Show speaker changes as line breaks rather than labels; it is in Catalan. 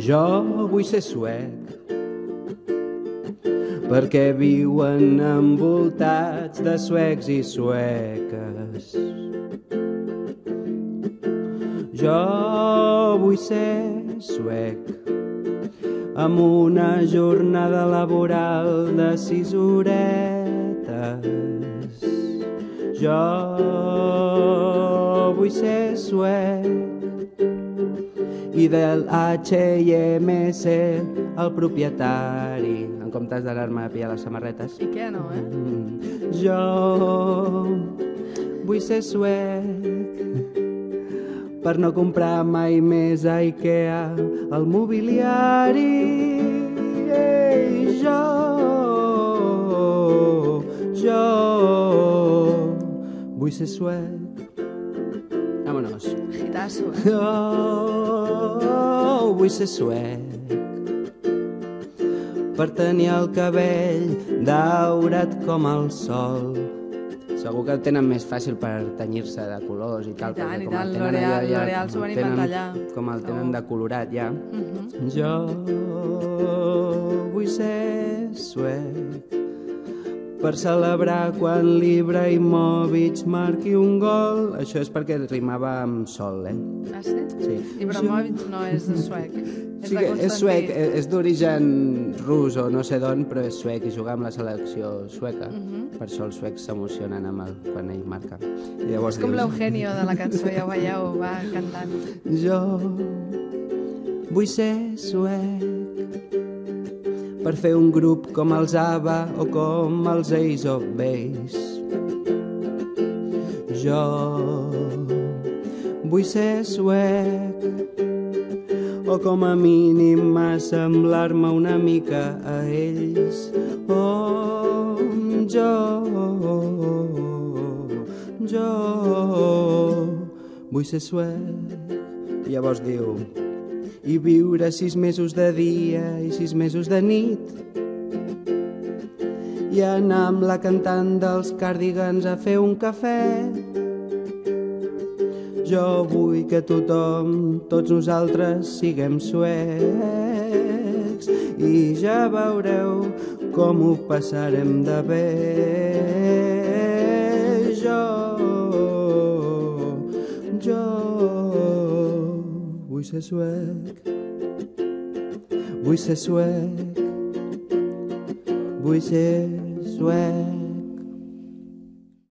Jo vull ser suec perquè viuen envoltats de suecs i sueques. Jo vull ser suec amb una jornada laboral de sis horetes. Jo vull ser suec i del H&M ser el propietari en comptes d'anar-me a pillar les samarretes.
I què no, eh?
Mm. Jo vull ser suec per no comprar mai més a Ikea el mobiliari. Ei, jo, jo vull ser suec. Vámonos.
Gitasso, eh?
Oh, vull ser suec per tenir el cabell daurat com el sol. Segur que el tenen més fàcil per tenyir-se de colors i tal.
I tant, i tant, L'Oreal-
ja-
s'ho van
tenen-
inventar allà.
Com el tenen
Oh.
de colorat ja.
Mhm.
Jo vull ser suec per celebrar quan l'Ibrahimovic marqui un gol. Això és perquè rimava amb sol, eh?
Ah, sí?
Sí.
Ibrahimovic no és de suec.
Sí,
de
és suec,
Constantí.
és és d'origen rus o no sé d'on, però és suec i juga amb la selecció sueca.
Mhm.
Per això els suecs s'emocionen amb el, quan ell marca. I llavors
És com l'Eugenio de la cançó, ja ho veieu, va cantant.
Jo vull ser suec per fer un grup com els ABBA o com els Ace of Base. Jo vull ser suec o com a mínim assemblar-me una mica a ells. Oh, jo, jo vull ser suec. I llavors diu, i viure sis mesos de dia i sis mesos de nit i anar amb la cantant dels cardigans a fer un cafè. Jo vull que tothom, tots nosaltres, siguem suecs i ja veureu com ho passarem de bé. Vull ser suec,